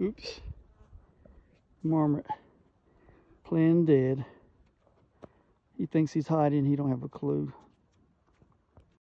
Oops. Marmot playing dead. He thinks he's hiding. He don't have a clue.